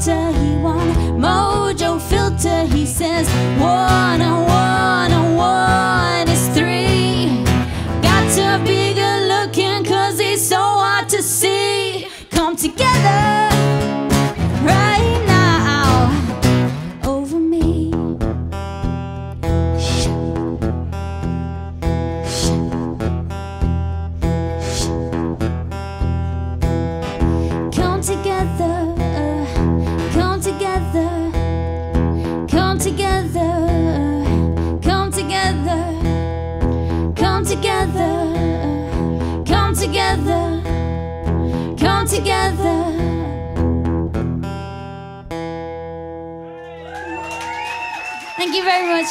doctor together, come together, come together, come together, come together. Thank you very much.